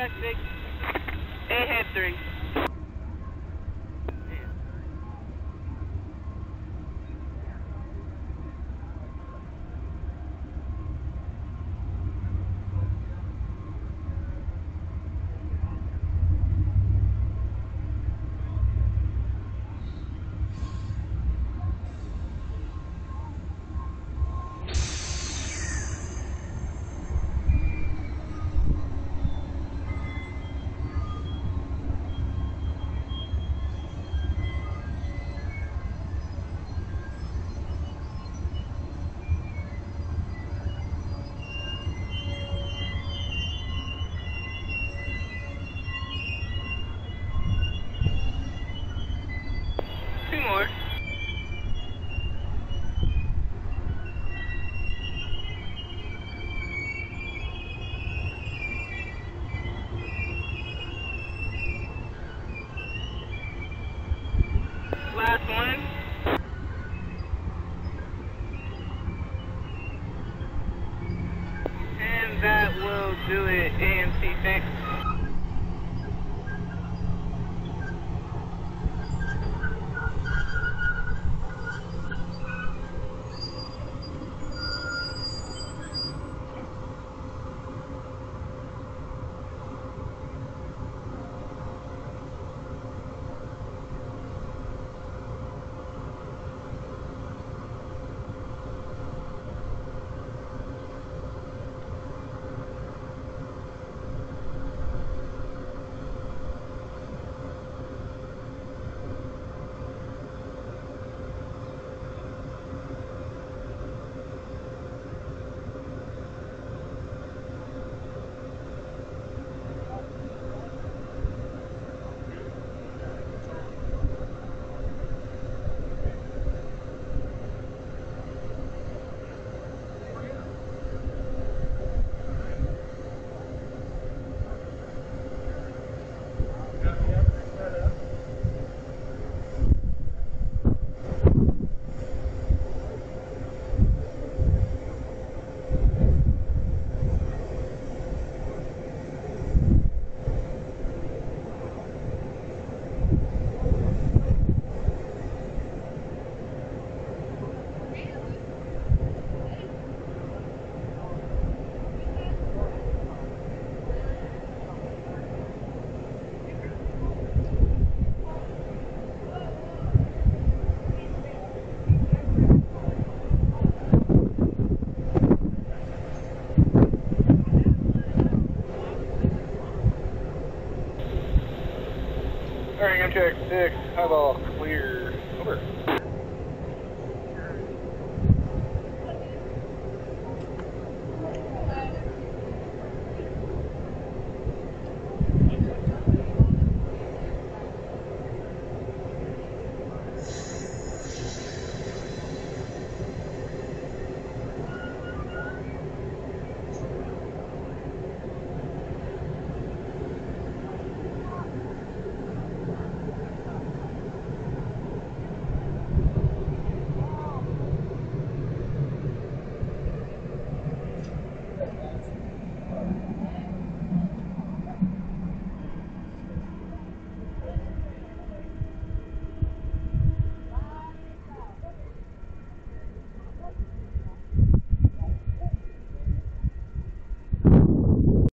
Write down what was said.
Perfect.